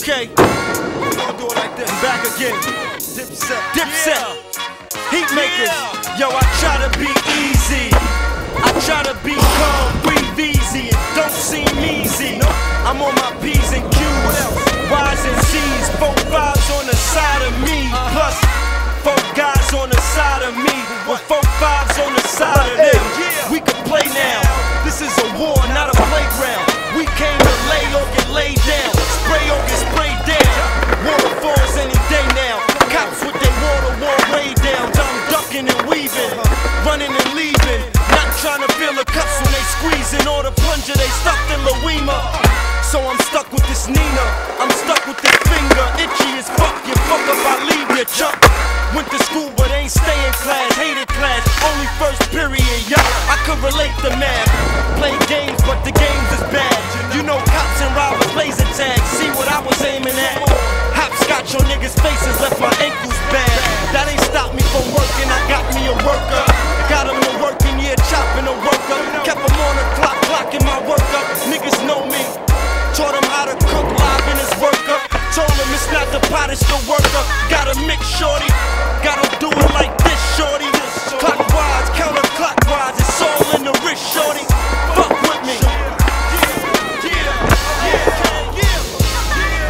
Okay, gonna do it like this. I'm back again. Dipset. Dipset. Heat makers. Yo, I try to be easy. I try to be calm, breathe easy. It don't seem easy. I'm on my P's they squeezing. Or the plunger they stuffed in Louima. So I'm stuck with this Nina. I'm stuck with this finger. Itchy as fuck. You fuck up, I leave you, chump. Went to school but ain't stay in class. Hated class. Only first period, yo. I could relate to math. Play games, but the games is bad. You know cops and robbers laser tag. See what I was aiming at. Hopscotch on niggas' faces left my pot, it's the worker. Gotta mix shorty. Gotta do it like this, shorty. Clockwise, counterclockwise. It's all in the wrist, shorty. Fuck with me.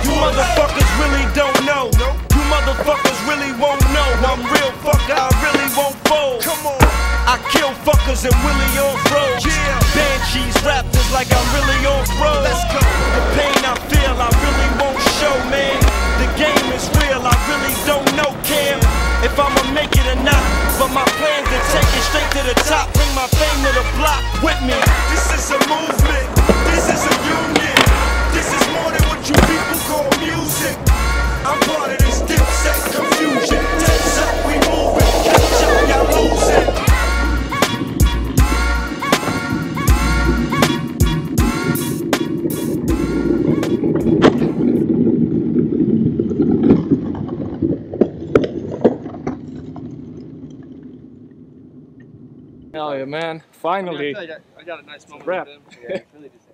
You motherfuckers really don't know. You motherfuckers really won't know. I'm real fucker, I really won't fold. Come on. I kill fuckers and Willie off road. Banshees raptors like I'm really off road. Let's go. The pain I feel, I really won't show, man. To the top. Bring my fame to the block with me. This is a movement. Hell yeah, man. Finally. I, got, I got a nice moment with him. Yeah, really just